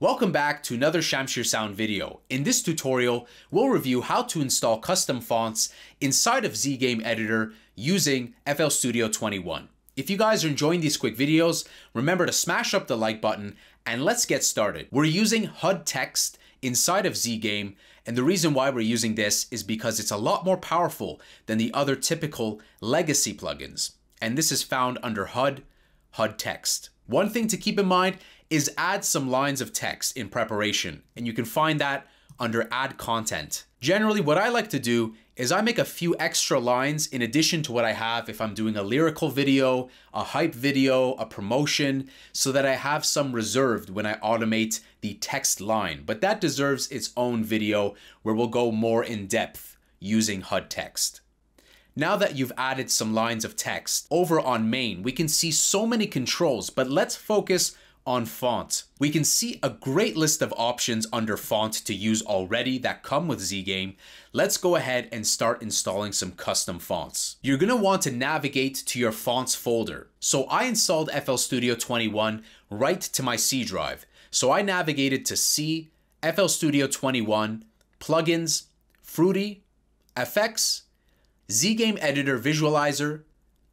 Welcome back to another Shamshir Sound video. In this tutorial, we'll review how to install custom fonts inside of ZGame Editor using FL Studio 21. If you guys are enjoying these quick videos, remember to smash up the like button and let's get started. We're using HUD text inside of ZGame and the reason why we're using this is because it's a lot more powerful than the other typical legacy plugins. And this is found under HUD, HUD text. One thing to keep in mind is add some lines of text in preparation, and you can find that under add content. Generally, what I like to do is I make a few extra lines in addition to what I have if I'm doing a lyrical video, a hype video, a promotion, so that I have some reserved when I automate the text line. But that deserves its own video where we'll go more in depth using HUD text. Now that you've added some lines of text over on main, we can see so many controls, but let's focus on font. We can see a great list of options under font to use already that come with ZGame. Let's go ahead and start installing some custom fonts. You're gonna want to navigate to your fonts folder. So I installed FL Studio 21 right to my C drive. So I navigated to C, FL Studio 21, plugins, Fruity, FX, ZGame Editor Visualizer,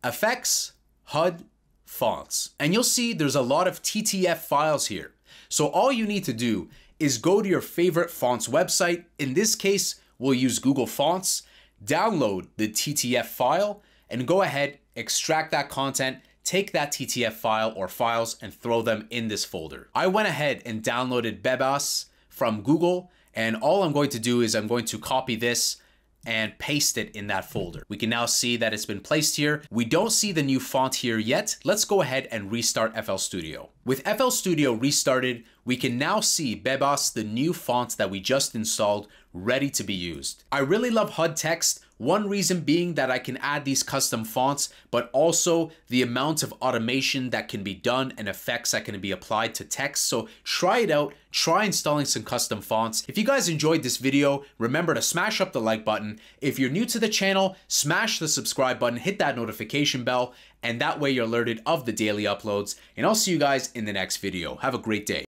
Effects, HUD, Fonts. And you'll see there's a lot of TTF files here. So all you need to do is go to your favorite fonts website. In this case, we'll use Google Fonts, download the TTF file, and go ahead, extract that content, take that TTF file or files and throw them in this folder. I went ahead and downloaded Bebas from Google, and all I'm going to do is I'm going to copy this and paste it in that folder. We can now see that it's been placed here. We don't see the new font here yet. Let's go ahead and restart FL Studio. With FL Studio restarted, we can now see Bebas, the new font that we just installed, ready to be used. I really love HUD text one reason being that I can add these custom fonts, but also the amount of automation that can be done and effects that can be applied to text. So try it out, try installing some custom fonts. If you guys enjoyed this video, remember to smash up the like button. If you're new to the channel, smash the subscribe button, hit that notification bell, and that way you're alerted of the daily uploads. And I'll see you guys in the next video. Have a great day.